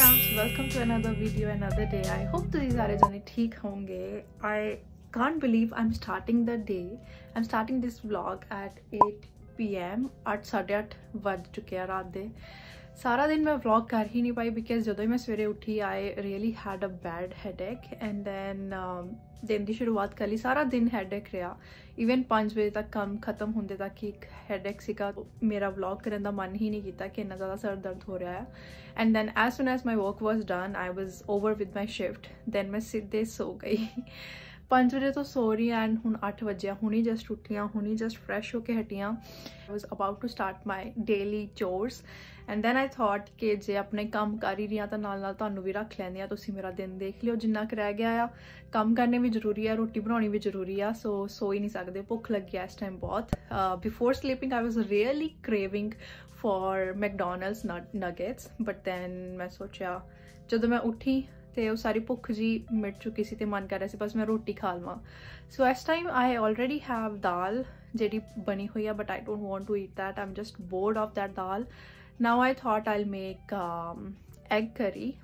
Friends welcome to another video another day I hope तुम सारे जने ठीक होंगे. I can't believe I am starting the day I am starting this blog at eight P M आठ, साढ़े आठ बज चुके हैं रात दे. ਦੇ ਸਾਰਾ ਦਿਨ ਮੈਂ ਵਲੌਗ ਕਰ ਹੀ ਨਹੀਂ ਪਾਈ ਬਿਕਾਜ਼ ਜਦੋਂ ਹੀ ਮੈਂ ਸਵੇਰੇ ਉੱਠੀ I really had a bad headache and then ਦਿਨ ਦੀ ਸ਼ੁਰੂਆਤ ਕਰ ਲਈ ਸਾਰਾ ਦਿਨ ਹੈਡੇਕ ਰਿਹਾ ਇਵਨ 5 ਵਜੇ ਤੱਕ ਕੰਮ ਖਤਮ ਹੁੰਦੇ ਤੱਕ ਇੱਕ ਹੈਡੇਕ ਸੀਗਾ ਮੇਰਾ ਵਲੌਗ ਕਰਨ ਦਾ ਮਨ ਹੀ ਨਹੀਂ ਕੀਤਾ ਕਿ ਇੰਨਾ ਜ਼ਿਆਦਾ ਸਰ ਦਰਦ ਹੋ ਰਿਹਾ ਹੈ and then as soon as my work was done I was over with my shift then ਮੈਂ ਸਿੱਧੇ ਸੋ ਗਈ 5 ਵਜੇ ਤੋਂ ਸੋ ਰਹੀ ਐਂਡ ਹੁਣ 8 ਵਜੇ ਹੁਣੀ ਜਸਟ ਉੱਠੀਆਂ ਹੁਣੀ ਜਸਟ ਫਰੈਸ਼ ਹੋ ਕੇ ਹਟੀਆਂ I was about to start my daily chores and then I thought ਕਿ ਜੇ ਆਪਣੇ ਕੰਮ ਕਰ ਹੀ ਰਹੀਆਂ ਤਾਂ ਨਾਲ-ਨਾਲ ਤੁਹਾਨੂੰ ਵੀ ਰੱਖ ਲੈਂਦੇ ਆ ਤੁਸੀਂ ਮੇਰਾ ਦਿਨ ਦੇਖ ਲਿਓ ਜਿੰਨਾ ਕੁ ਰਹਿ ਗਿਆ ਆ ਕੰਮ ਕਰਨੇ ਵੀ ਜ਼ਰੂਰੀ ਆ ਰੋਟੀ ਬਣਾਉਣੀ ਵੀ ਜ਼ਰੂਰੀ ਆ ਸੋ ਸੋ ਹੀ ਨਹੀਂ ਸਕਦੇ ਭੁੱਖ ਲੱਗੀ ਆ ਇਸ ਟਾਈਮ ਬਹੁਤ before sleeping I was really craving for McDonald's nuggets but then ਮੈਂ ਸੋਚਿਆ ਜਦੋਂ ਮੈਂ ਉੱਠੀ ਤੇ ਉਹ ਸਾਰੀ ਭੁੱਖ ਜੀ ਮਿਟ ਚੁੱਕੀ ਸੀ ਤੇ ਮਨ ਕਰ ਰਿਹਾ ਸੀ ਬਸ ਮੈਂ ਰੋਟੀ ਖਾ ਲਵਾਂ ਸੋ ਇਸ time I already have dal ਜਿਹੜੀ ਬਣੀ ਹੋਈ ਆ but I don't want to eat that um just bored of that dal now i thought i'll make um, egg curry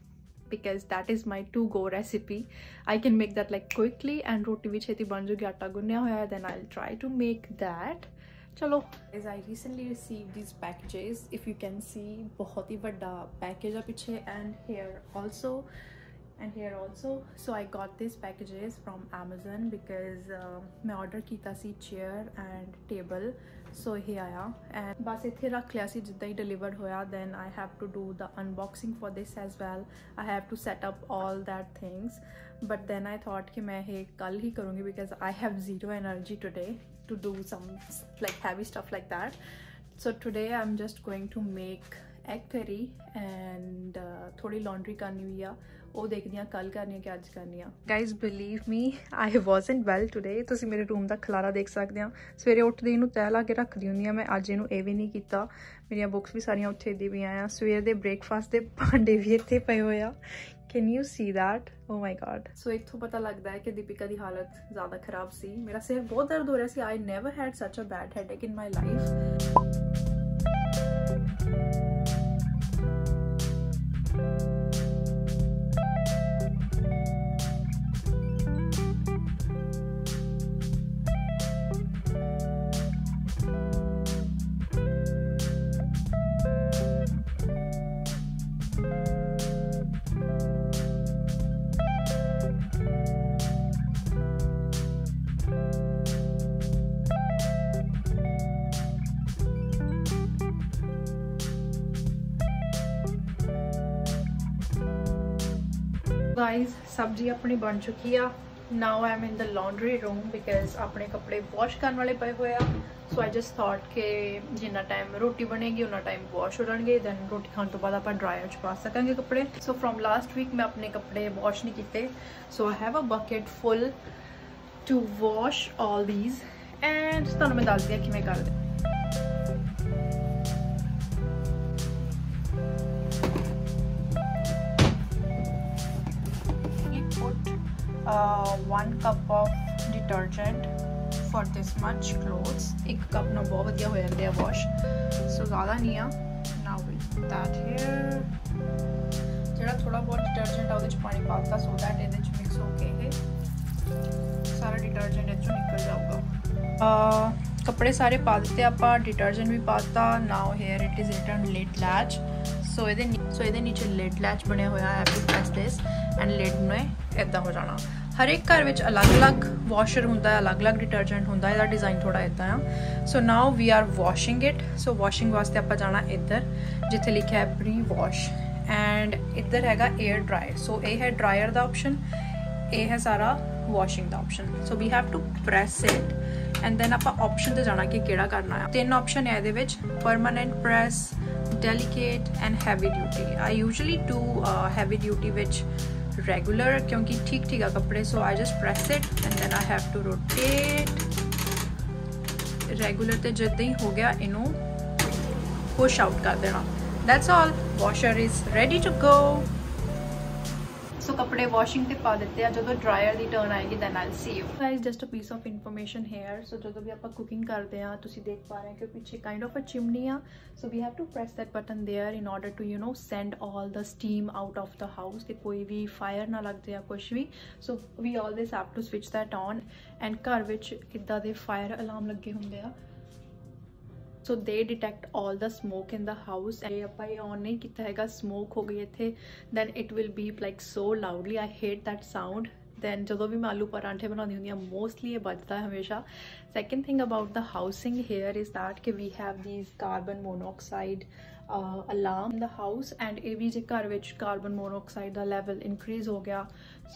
because that is my to go recipe i can make that like quickly and roti bhi chheti ban atta gunya hoya then i'll try to make that Chalo. As I recently received these packages, if you can see, ਬਹੁਤ ਹੀ package package ਆ and here also. And here also so I got this packages from Amazon because मैं order किया chair and table so ही आया and बस इतने रख लिया सी जिदा ही डिलीवर होया then I have to do the unboxing for this as well I have to set up all that things but then I thought कि मैं ये कल ही करूँगी because I have zero energy today to do some like heavy stuff like that so today I am just going to make curry and uh, ਥੋੜੀ laundry ਕਰਨੀ ਹੋਈ ਆ। ਉਹ ਦੇਖਦੀ ਆ ਕੱਲ ਕਰਨੀ ਆ ਕਿ ਅੱਜ ਕਰਨੀ ਆ। Guys believe me I wasn't well today ਤੁਸੀਂ ਮੇਰੇ ਰੂਮ ਦਾ ਖਲਾਰਾ ਦੇਖ ਸਕਦੇ ਆ। ਸਵੇਰੇ ਉੱਠਦੇ ਇਹਨੂੰ ਤਹਿ ਲਾ ਕੇ ਰੱਖਦੀ ਹੁੰਦੀ ਆ ਮੈਂ ਅੱਜ ਇਹਨੂੰ ਇਹ ਵੀ ਨਹੀਂ ਕੀਤਾ। ਮੇਰੀਆਂ ਬੁੱਕਸ ਵੀ ਸਾਰੀਆਂ ਉੱਥੇ ਦੀ ਵੀ ਆਇਆ ਸਵੇਰ ਦੇ ਬ੍ਰੇਕਫਾਸਟ ਦੇ ਭਾਂਡੇ ਵੀ ਇੱਥੇ ਪਏ ਹੋਏ ਆ। Can you see that oh my god so ਇੱਥੋਂ ਪਤਾ ਲੱਗਦਾ ਹੈ ਕਿ ਦੀਪਿਕਾ ਦੀ ਹਾਲਤ ਜ਼ਿਆਦਾ ਖਰਾਬ ਸੀ। ਮੇਰਾ ਸਿਰ ਬਹੁਤ ਦਰਦ ਹੋ ਰਿਹਾ ਸੀ। I never had such a bad headache in my life guys ਸਬਜ਼ੀ ਆਪਣੀ ਬਣ ਚੁੱਕੀ ਆ now I am in the laundry room because ਆਪਣੇ ਕੱਪੜੇ ਵਾਸ਼ ਕਰਨ ਵਾਲੇ ਪਏ ਹੋਏ ਆ ਸੋ ਆਈ ਜਸਟ ਥਾਟ ਕਿ ਜਿੰਨਾ ਟਾਈਮ ਰੋਟੀ ਬਣੇਗੀ ਉਹਨਾਂ ਟਾਈਮ ਵਾਸ਼ ਹੋ ਜਾਣਗੇ ਦੈਨ ਰੋਟੀ ਖਾਣ ਤੋਂ ਬਾਅਦ ਆਪਾਂ ਡਰਾਇਰ 'ਚ ਪਾ ਸਕਾਂਗੇ ਕੱਪੜੇ ਸੋ ਫਰਮ ਲਾਸਟ ਵੀਕ ਮੈਂ ਆਪਣੇ ਕੱਪੜੇ ਵਾਸ਼ ਨਹੀਂ ਕੀਤੇ so I have a bucket full to wash all these and ਤੁਹਾਨੂੰ ਮੈਂ ਦੱਸਦੀ ਆ ਕਿਵੇਂ ਕਰਦੇ uh, one cup of detergent for this much clothes एक cup ना बहुत बढ़िया हो जाते हैं wash so ज़्यादा नहीं है now with that here जरा थोड़ा बहुत detergent आओ तो पानी पाता so that इधर जो mix हो गए है सारा detergent है जो निकल जाऊँगा uh, कपड़े सारे पा देते आप डिटर्जेंट भी पाता now here it is return let latch so ਇਹਦੇ ਸੋ ਇਹਦੇ ਨੀਚੇ ਲਿਡ ਲੈਚ ਬਣਿਆ ਹੋਇਆ ਹੈ to press this and lid ਨੇ ਇਦਾਂ ਹੋ ਜਾਣਾ। ਹਰ ਘਰ ਵਿੱਚ ਅਲੱਗ-ਅਲੱਗ ਵਾਸ਼ਰ ਹੁੰਦਾ ਹੈ, ਅਲੱਗ-ਅਲੱਗ ਡਿਟਰਜੈਂਟ ਹੁੰਦਾ ਹੈ, ਇਹਦਾ ਡਿਜ਼ਾਈਨ ਥੋੜਾ ਇਦਾਂ ਆ। So now we are washing it so washing ਵਾਸਤੇ ਆਪਾਂ ਜਾਣਾ ਇੱਧਰ, ਜਿੱਥੇ ਲਿਖਿਆ ਹੈ ਪ੍ਰੀ ਵਾਸ਼ ਐਂਡ ਇੱਧਰ ਹੈਗਾ 에ਅਰ ਡਰਾਇਰ ਸੋ ਇਹ ਹੈ ਡਰਾਇਰ ਦਾ ਆਪਸ਼ਨ ਇਹ ਹੈ ਸਾਰਾ washing the option so we have to press it and then ਆਪਾਂ ਆਪਸ਼ਨ ਤੇ ਜਾਣਾ ਕਿ ਕਿਹੜਾ ਕਰਨਾ ਹੈ ਤਿੰਨ ਆਪਸ਼ਨ ਹੈ ਇਹਦੇ ਵਿੱਚ permanent press delicate and heavy duty. I usually do uh, heavy duty which regular kyunki theek theek kapde so i just press it and then i have to rotate. Regular te jidda hi ho gaya inu push out kar dena. That's all. Washer is ready to go. ਸੋ ਕੱਪੜੇ washing ਤੇ ਪਾ ਦਿੱਤੇ ਆ ਜਦੋਂ dryer ਦੀ turn ਆਏਗੀ then I'll see you guys just a piece of information here so ਜਦੋਂ ਵੀ ਆਪਾਂ cooking ਕਰਦੇ ਆ ਤੁਸੀਂ ਦੇਖ ਪਾ ਰਹੇ ਹੋ ਕਿ ਪਿੱਛੇ ਕਾਈਂਡ ਆਫ ਅ ਚਿਮਨੀ ਆ so we have to press that button there in order to you know send all the steam out of the house ਤੇ ਕੋਈ ਵੀ ਫਾਇਰ ਨਾ ਲੱਗ ਜਾਏ ਕੁਝ ਵੀ so we always have to switch that on and ਘਰ ਵਿੱਚ ਇਦਾਂ ਦੇ ਫਾਇਰ ਅਲਾਰਮ ਲੱਗੇ ਹੁੰਦੇ ਆ so they detect all the smoke in the house ਇਹ ਆਪਾਂ ਇਹ ਔਨ ਨਹੀਂ ਕੀਤਾ ਹੈਗਾ ਸਮੋਕ ਹੋ ਗਈ ਇੱਥੇ then it will beep like so loudly I hate that sound then ਜਦੋਂ ਵੀ ਮੈਂ ਆਲੂ ਪਰਾਂਠੇ ਬਣਾਉਂਦੀ ਹੁੰਦੀ ਆ ਮੋਸਟਲੀ ਇਹ ਵੱਜਦਾ ਹਮੇਸ਼ਾ second thing about the housing here is that ਕਿ we have these carbon monoxide alarm in the house and ਇਹ ਵੀ ਜੇ ਘਰ ਵਿੱਚ ਕਾਰਬਨ ਮੋਨੋਆਕਸਾਈਡ ਦਾ ਲੈਵਲ ਇਨਕਰੀਜ਼ ਹੋ ਗਿਆ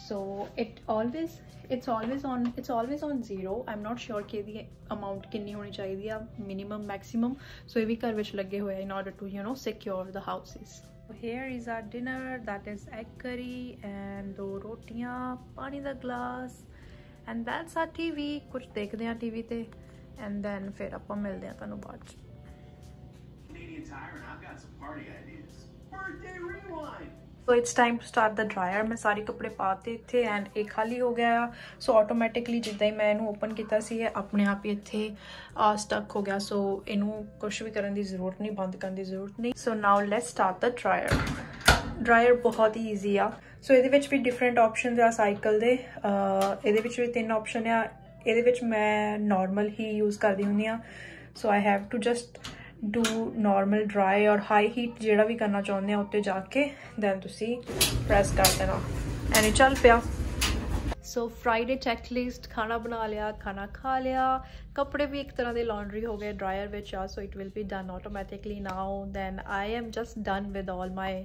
so it always it's always on it's always on zero um not sure ਕਿ ਇਹਦੀ amount ਕਿੰਨੀ ਹੋਣੀ ਚਾਹੀਦੀ ਆ ਮਿਨੀਮਮ ਮੈਕਸਿਮਮ ਸੋ ਇਹ ਵੀ ਘਰ ਵਿੱਚ ਲੱਗੇ ਹੋਏ ਆ in order to you know secure the houses here is our dinner that is egg curry and ਦੋ ਰੋਟੀਆਂ ਪਾਣੀ ਦਾ glass and that's our TV ਕੁਝ ਦੇਖਦੇ ਆ ਟੀਵੀ ਤੇ and then ਫਿਰ ਆਪਾਂ ਮਿਲਦੇ ਆ ਤੁਹਾਨੂੰ ਬਾਅਦ ਚ Canadian Tire and I've got some party ideas. Birthday rewind. So it's time to start the dryer ਮੈਂ ਸਾਰੇ ਕੱਪੜੇ ਪਾਤੇ ਇੱਥੇ ਐਂਡ ਇਹ ਖਾਲੀ ਹੋ ਗਿਆ ਆ ਸੋ ਆਟੋਮੈਟਿਕਲੀ ਜਿੱਦਾਂ ਹੀ ਮੈਂ ਇਹਨੂੰ ਓਪਨ ਕੀਤਾ ਸੀ ਇਹ ਆਪਣੇ ਆਪ ਹੀ ਇੱਥੇ ਸਟਕ ਹੋ ਗਿਆ ਸੋ ਇਹਨੂੰ ਕੁਝ ਵੀ ਕਰਨ ਦੀ ਜ਼ਰੂਰਤ ਨਹੀਂ ਬੰਦ ਕਰਨ ਦੀ ਜ਼ਰੂਰਤ ਨਹੀਂ so now let's start the dryer dryer ਬਹੁਤ ਹੀ ਈਜ਼ੀ ਆ ਸੋ ਇਹਦੇ ਵਿੱਚ ਵੀ ਡਿਫਰੈਂਟ ਆਪਸ਼ਨਸ ਆ ਸਾਈਕਲ ਦੇ ਇਹਦੇ ਵਿੱਚ ਵੀ ਤਿੰਨ ਆਪਸ਼ਨ ਆ ਇਹਦੇ ਵਿੱਚ ਮੈਂ ਨਾਰਮਲ ਹੀ ਯੂਜ਼ ਕਰਦੀ ਹੁੰਦੀ ਆ so I have to just do normal dry or high heat ਜਿਹੜਾ ਵੀ ਕਰਨਾ ਚਾਹੁੰਦੇ ਆ ਉੱਤੇ ਜਾ ਕੇ ਦੈਨ ਤੁਸੀਂ ਪ੍ਰੈਸ ਕਰ ਦੇਣਾ। ਐਂਡ ਚੱਲ ਪਿਆ। ਸੋ ਫਰਾਈਡੇ ਚੈਕਲਿਸਟ ਖਾਣਾ ਬਣਾ ਲਿਆ, ਖਾਣਾ ਖਾ ਲਿਆ। ਕੱਪੜੇ ਵੀ ਇੱਕ ਤਰ੍ਹਾਂ ਦੇ ਲਾਂਡਰੀ ਹੋ ਗਏ ਡਰਾਇਰ ਵਿੱਚ ਆ so it will be done automatically now then I am just done with all my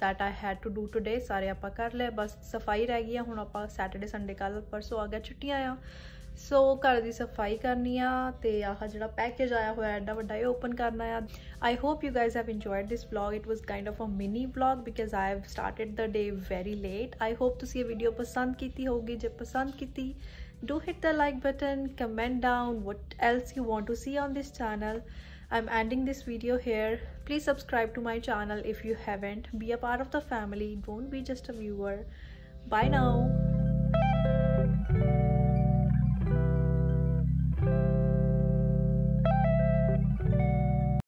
that I had to do today ਸਾਰੇ ਆਪਾਂ ਕਰ ਲਿਆ ਬਸ ਸਫ਼ਾਈ ਰਹਿ ਗਈ ਆ, ਹੁਣ ਆਪਾਂ ਸੈਟਰਡੇ ਸੰਡੇ ਕੱਲ ਪਰਸੋਂ ਆ ਗਿਆ ਛੁੱਟੀਆਂ ਆ। ਸੋ ਘਰ ਦੀ ਸਫਾਈ ਕਰਨੀ ਆ ਤੇ ਆਹ ਜਿਹੜਾ ਪੈਕੇਜ ਆਇਆ ਹੋਇਆ ਐਡਾ ਵੱਡਾ ਇਹ ਓਪਨ ਕਰਨਾ ਆ I hope you guys have enjoyed this vlog it was kind of a mini vlog because I have started the day very late I hope ਤੁਸੀਂ ਇਹ ਵੀਡੀਓ ਪਸੰਦ ਕੀਤੀ ਹੋਗੀ ਜੇ ਪਸੰਦ ਕੀਤੀ do hit the like button comment down what else you want to see on this channel i'm ending this video here please subscribe to my channel if you haven't be a part of the family don't be just a viewer bye now